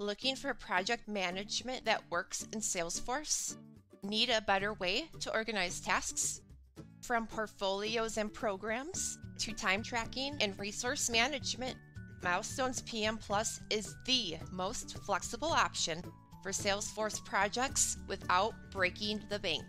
Looking for project management that works in Salesforce? Need a better way to organize tasks? From portfolios and programs to time tracking and resource management, Milestones PM Plus is the most flexible option for Salesforce projects without breaking the bank.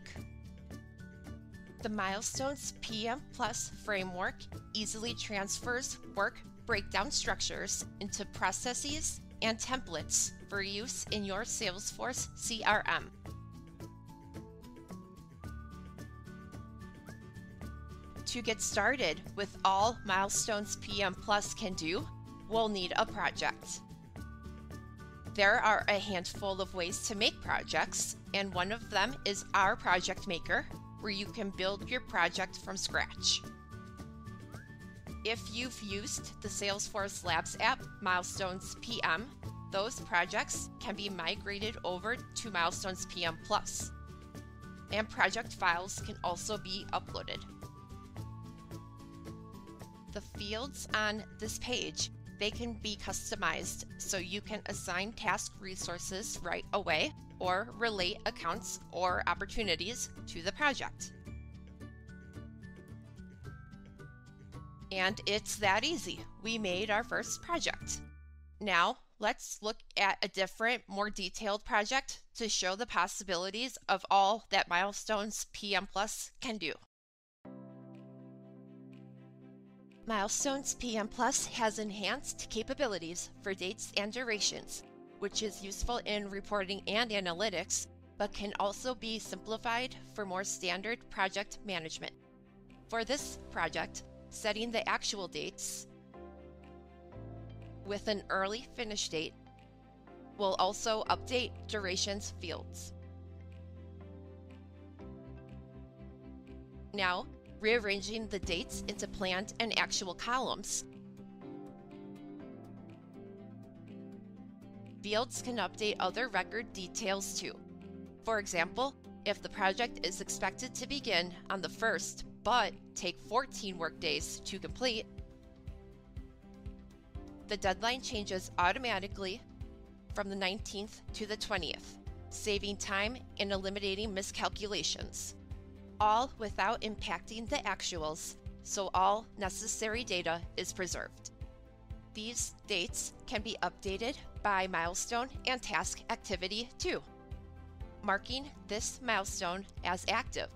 The Milestones PM Plus framework easily transfers work breakdown structures into processes and templates for use in your Salesforce CRM. To get started with all Milestones PM Plus can do, we'll need a project. There are a handful of ways to make projects, and one of them is our Project Maker, where you can build your project from scratch. If you've used the Salesforce Labs app, Milestones PM, those projects can be migrated over to Milestones PM Plus, and project files can also be uploaded. The fields on this page they can be customized so you can assign task resources right away or relate accounts or opportunities to the project. And it's that easy. We made our first project. Now, let's look at a different, more detailed project to show the possibilities of all that Milestones PM Plus can do. Milestones PM Plus has enhanced capabilities for dates and durations, which is useful in reporting and analytics, but can also be simplified for more standard project management. For this project, setting the actual dates with an early finish date will also update durations fields. Now, rearranging the dates into planned and actual columns. Fields can update other record details too. For example, if the project is expected to begin on the 1st but take 14 workdays to complete, the deadline changes automatically from the 19th to the 20th, saving time and eliminating miscalculations all without impacting the actuals, so all necessary data is preserved. These dates can be updated by milestone and task activity too. Marking this milestone as active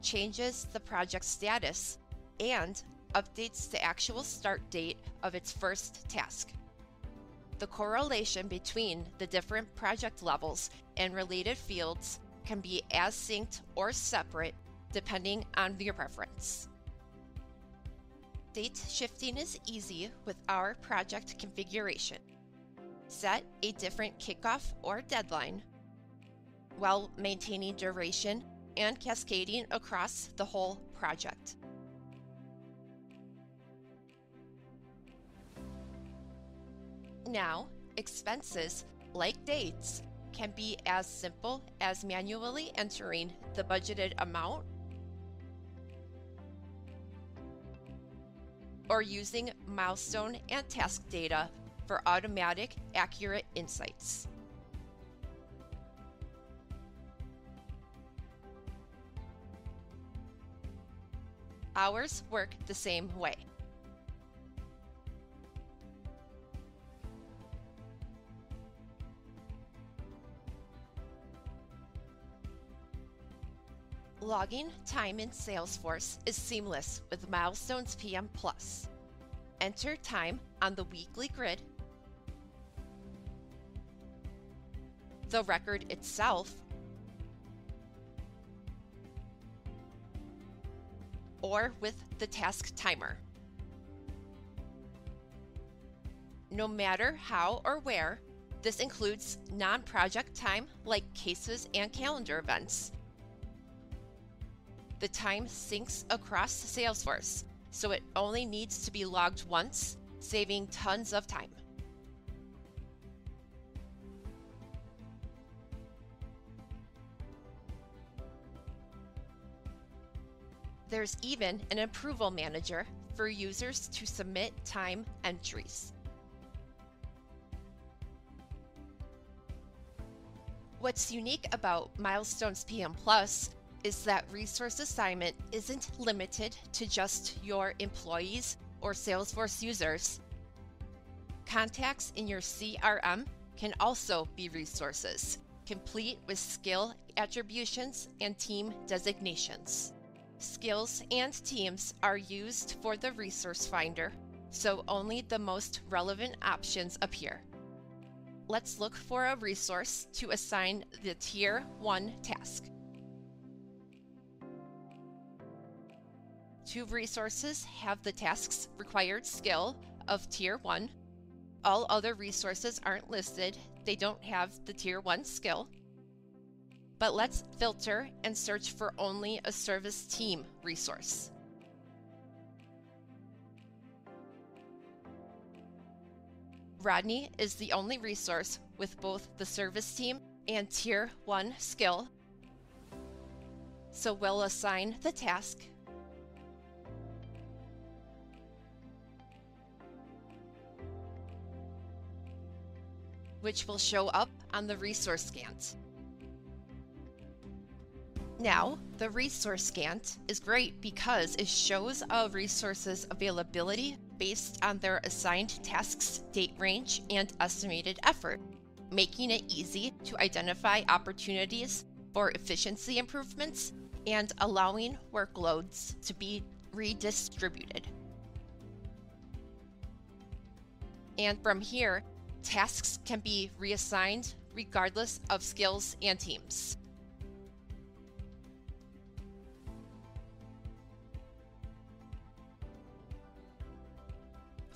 changes the project status and updates the actual start date of its first task. The correlation between the different project levels and related fields can be as synced or separate depending on your preference. Date shifting is easy with our project configuration. Set a different kickoff or deadline while maintaining duration and cascading across the whole project. Now, expenses like dates can be as simple as manually entering the budgeted amount or using milestone and task data for automatic, accurate insights. Hours work the same way. Logging time in Salesforce is seamless with Milestones PM Plus. Enter time on the weekly grid, the record itself, or with the task timer. No matter how or where, this includes non project time like cases and calendar events the time syncs across Salesforce, so it only needs to be logged once, saving tons of time. There's even an approval manager for users to submit time entries. What's unique about Milestones PM Plus is that resource assignment isn't limited to just your employees or Salesforce users. Contacts in your CRM can also be resources, complete with skill attributions and team designations. Skills and teams are used for the resource finder, so only the most relevant options appear. Let's look for a resource to assign the Tier 1 task. Two resources have the task's required skill of Tier 1. All other resources aren't listed, they don't have the Tier 1 skill. But let's filter and search for only a service team resource. Rodney is the only resource with both the service team and Tier 1 skill. So we'll assign the task which will show up on the resource Gantt. Now, the resource Gantt is great because it shows a resource's availability based on their assigned tasks, date range, and estimated effort, making it easy to identify opportunities for efficiency improvements and allowing workloads to be redistributed. And from here, tasks can be reassigned regardless of skills and teams.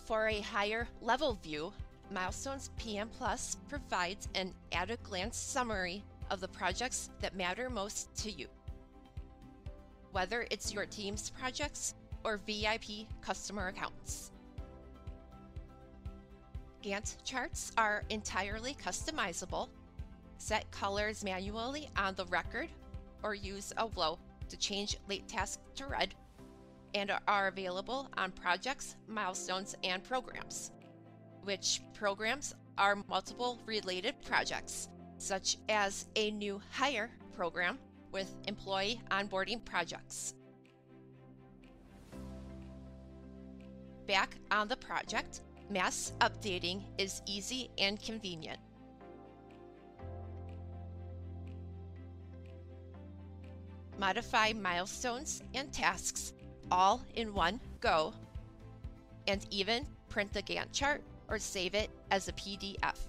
For a higher level view, Milestones PM Plus provides an at a glance summary of the projects that matter most to you. Whether it's your team's projects or VIP customer accounts. Gantt charts are entirely customizable. Set colors manually on the record or use a flow to change late task to red and are available on projects, milestones, and programs. Which programs are multiple related projects, such as a new hire program with employee onboarding projects. Back on the project, Mass updating is easy and convenient. Modify milestones and tasks all in one go, and even print the Gantt chart or save it as a PDF.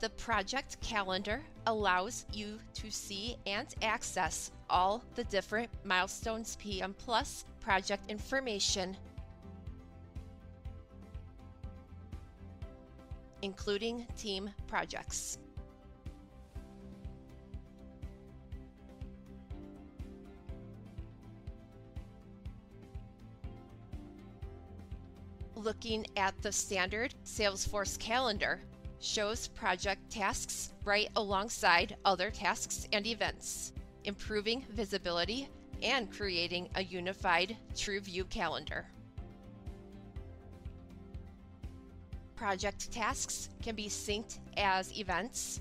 The project calendar allows you to see and access all the different Milestones PM Plus project information, including team projects. Looking at the standard Salesforce calendar, shows project tasks right alongside other tasks and events, improving visibility and creating a unified TrueView calendar. Project tasks can be synced as events,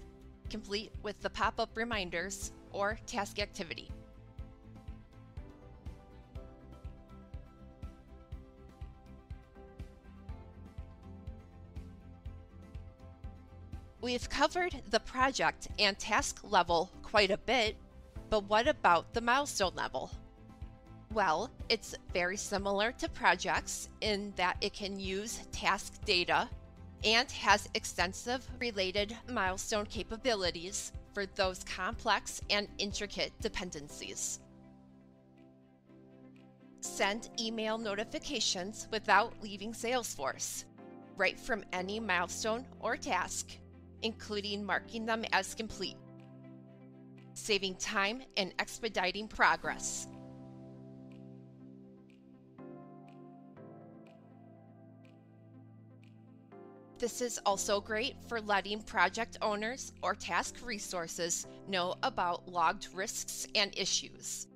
complete with the pop-up reminders or task activity. We've covered the project and task level quite a bit, but what about the milestone level? Well, it's very similar to projects in that it can use task data and has extensive related milestone capabilities for those complex and intricate dependencies. Send email notifications without leaving Salesforce, right from any milestone or task including marking them as complete, saving time and expediting progress. This is also great for letting project owners or task resources know about logged risks and issues.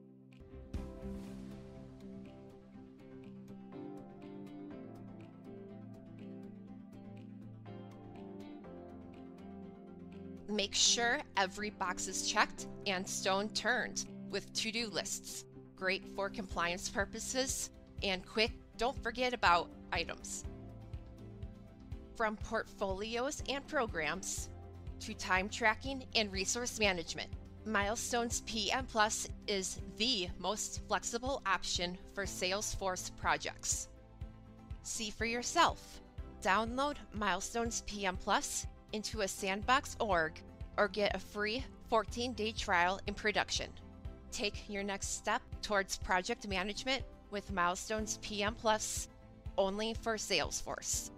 Make sure every box is checked and stone turned with to-do lists. Great for compliance purposes and quick don't forget about items. From portfolios and programs to time tracking and resource management, Milestones PM Plus is the most flexible option for Salesforce projects. See for yourself. Download Milestones PM Plus into a sandbox org or get a free 14 day trial in production. Take your next step towards project management with Milestones PM Plus only for Salesforce.